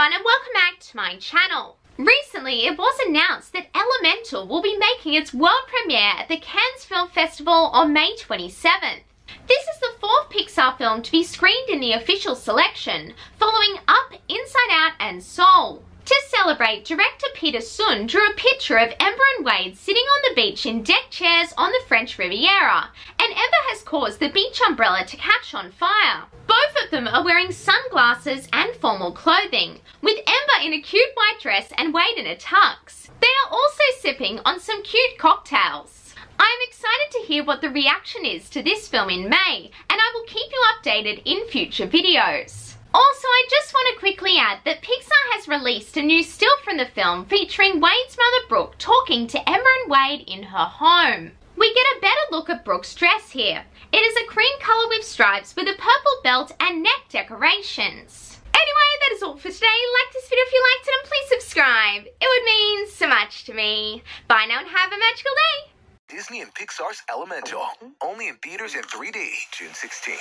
everyone and welcome back to my channel. Recently, it was announced that Elemental will be making its world premiere at the Cannes Film Festival on May 27th. This is the fourth Pixar film to be screened in the official selection, following Up, Inside Out and Soul. To celebrate, director Peter Sohn drew a picture of Ember and Wade sitting on the beach in deck chairs on the French Riviera, and Ember has caused the beach umbrella to catch on fire. Them are wearing sunglasses and formal clothing, with Ember in a cute white dress and Wade in a tux. They are also sipping on some cute cocktails. I am excited to hear what the reaction is to this film in May, and I will keep you updated in future videos. Also, I just want to quickly add that Pixar has released a new still from the film featuring Wade's mother Brooke talking to Ember and Wade in her home. We get a better look at Brooke's dress here. It is a cream colour with stripes with a purple belt and neck decorations. Anyway, that is all for today. Like this video if you liked it and please subscribe. It would mean so much to me. Bye now and have a magical day. Disney and Pixar's Elemental. Only in theaters in 3D, June 16.